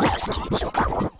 Let's go.